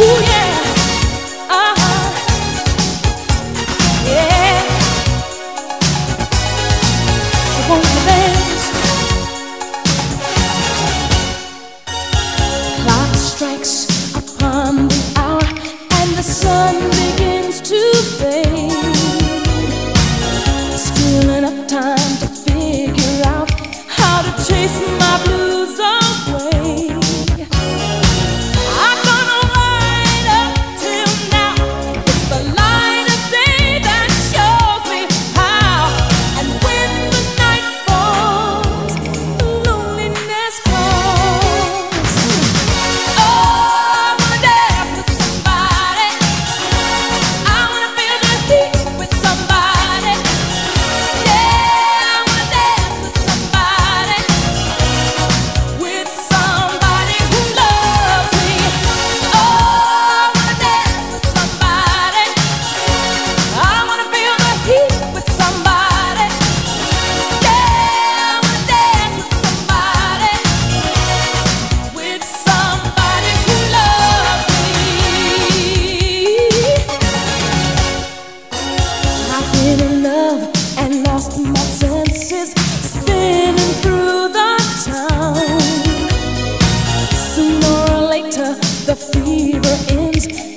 Ooh, yeah. fever ends.